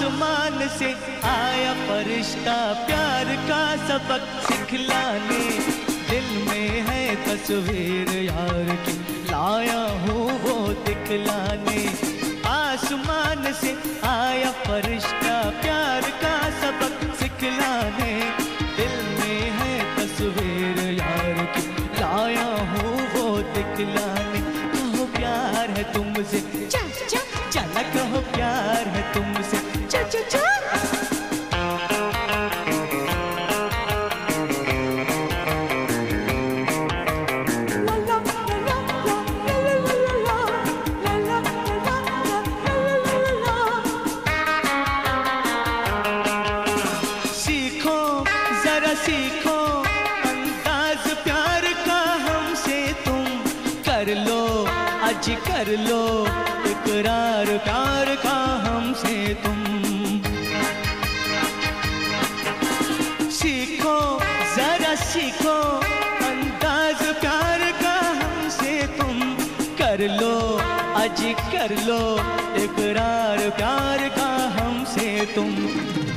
आसमान से आया फरिश्ता प्यार का सबक सिखलाने। दिल में है तस्वीर यार की लाया हूँ वो दिखलाने। आसमान से आया फरिश्ता प्यार का सबक सिखलाने। दिल में है तस्वीर यार की लाया हूँ वो दिखलाने। कहो प्यार है तुमसे चला कहो सीखो, अंदाज प्यार का हमसे तुम कर लो, आज कर लो, इकरार प्यार का हमसे तुम। सीखो, जरा सीखो, अंदाज प्यार का हमसे तुम कर लो, आज कर लो, इकरार प्यार का हमसे तुम।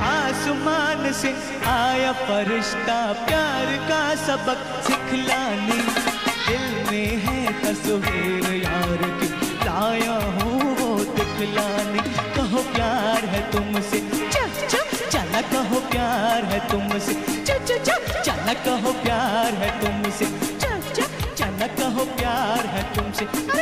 आसमान से आया फरिश्ता प्यार का सबक सिखलाने। दिल में है तस्वीर यार की, लाया हूँ वो दिखलाने। कहो प्यार है तुमसे चा चा चला, कहो प्यार है तुमसे। चा चा चा चला, कहो प्यार है तुमसे। चा चा चला, कहो प्यार है तुमसे। अरे